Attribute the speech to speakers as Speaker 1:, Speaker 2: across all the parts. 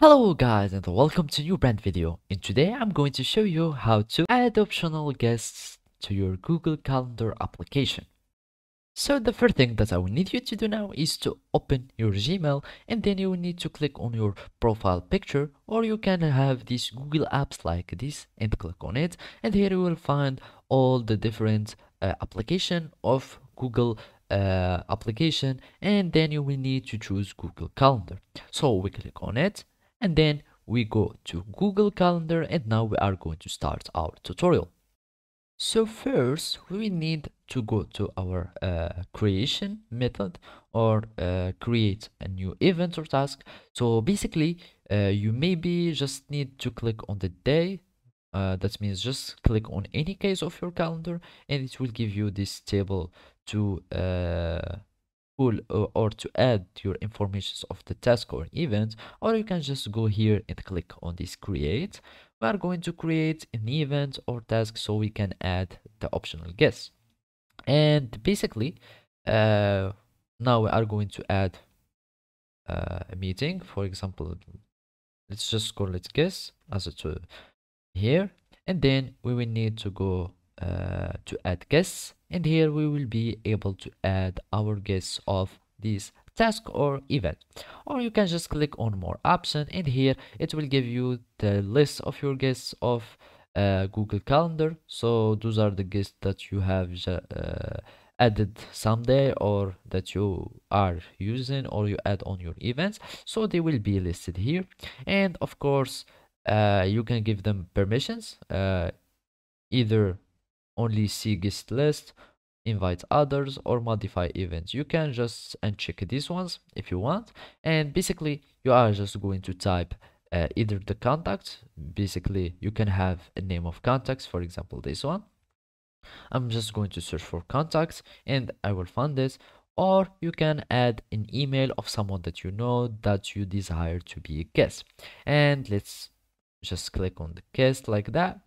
Speaker 1: Hello guys and welcome to new brand video. In today I'm going to show you how to add optional guests to your Google Calendar application. So the first thing that I will need you to do now is to open your Gmail and then you will need to click on your profile picture or you can have these Google apps like this and click on it and here you will find all the different uh, application of Google uh, application and then you will need to choose Google Calendar. So we click on it and then we go to Google Calendar and now we are going to start our tutorial. So first we need to go to our uh, creation method or uh, create a new event or task. So basically uh, you maybe just need to click on the day. Uh, that means just click on any case of your calendar and it will give you this table to uh, pull or, or to add your informations of the task or event or you can just go here and click on this create. We are going to create an event or task so we can add the optional guest and basically uh, now we are going to add uh, a meeting. For example let's just call it guest as to here. And then we will need to go uh, to add guests and here we will be able to add our guests of this task or event. Or you can just click on more option and here it will give you the list of your guests of uh, Google Calendar. So those are the guests that you have uh, added someday or that you are using or you add on your events. So they will be listed here. And of course uh, you can give them permissions uh, either only see guest list invite others or modify events. You can just uncheck these ones if you want. And basically you are just going to type uh, either the contact basically you can have a name of contacts for example this one. I'm just going to search for contacts and i will find this. Or you can add an email of someone that you know that you desire to be a guest. And let's just click on the guest like that.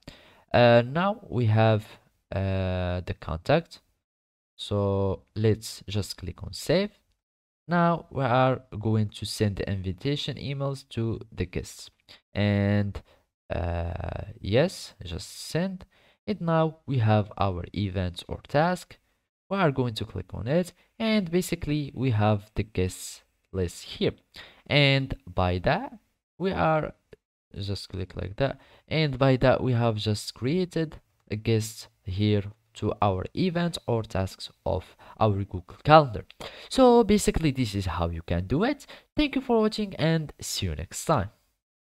Speaker 1: Uh, now we have uh, the contact. So let's just click on save. Now we are going to send the invitation emails to the guests. And uh, yes just send. And now we have our events or task. We are going to click on it. And basically we have the guests list here. And by that we are just click like that. And by that we have just created a guest here to our events or tasks of our Google Calendar. So basically this is how you can do it. Thank you for watching and see you next time.